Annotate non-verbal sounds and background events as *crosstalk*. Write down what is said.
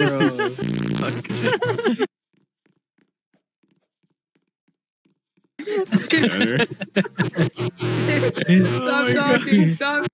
Bro. *laughs* Stop talking. Stop